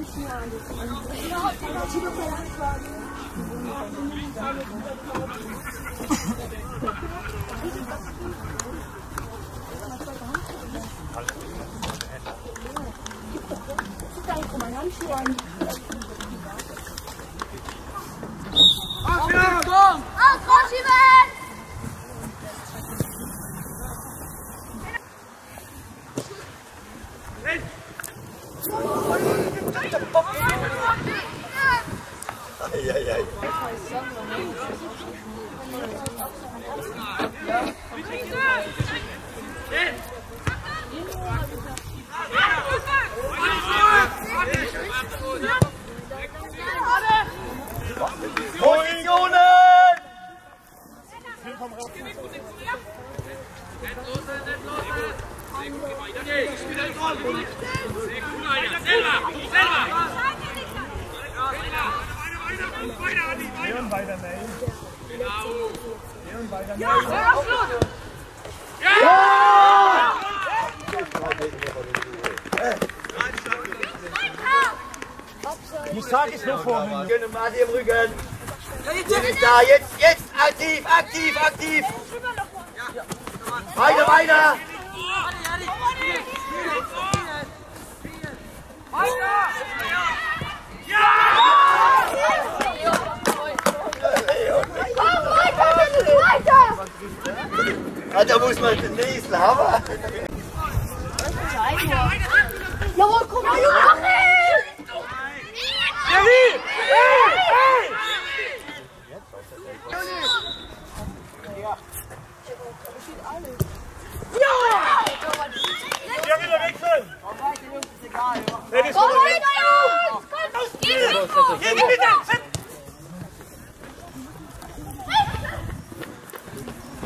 Ach, komm! Ach, komm, Ja ja ja. Ich sag es nur vorhin. Schöne Mate im Rücken. Jetzt da, jetzt, jetzt, aktiv, aktiv, aktiv. Weiter, weiter. Da muss man den nächsten haben. Jawohl, komm mal, Joachim! Ja, Komm weiter, Jungs! Komm, gib Hier, bitte!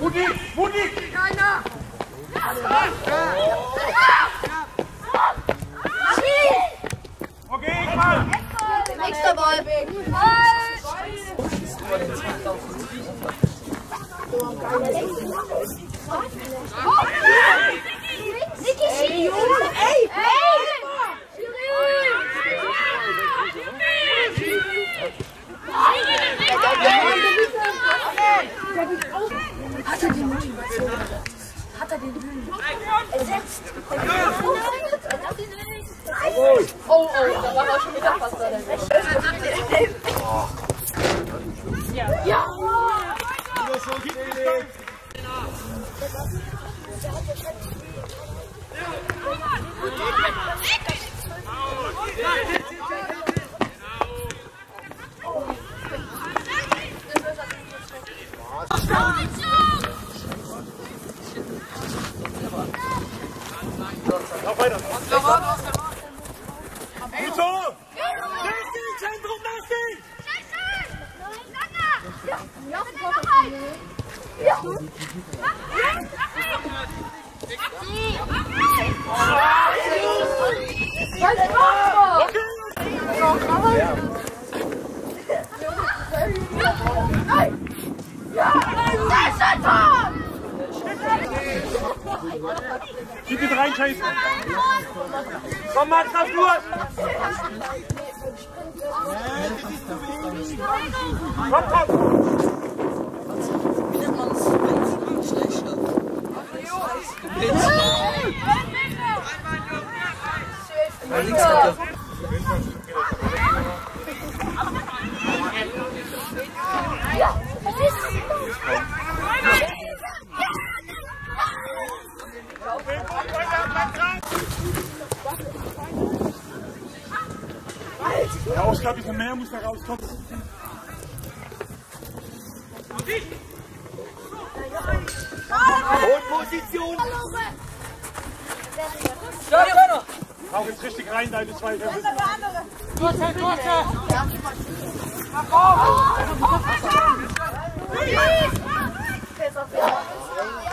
Mutti, Mutti! Okay, ich mal! Nächster Ball. Niki, Oh, oh, da war er schon wieder fast da. Ja. Ja. Lauf weiter! So! Nasty, Zentrum, Nasty! Gib bitte rein, Scheiße! Komm, Mannschaft, durch! Komm, komm! Der Ausgabe ist mehr, muss da rauskommen. Hohlposition. Hau jetzt richtig rein, deine zwei.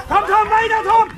Komm, Tom, weiter, Tom!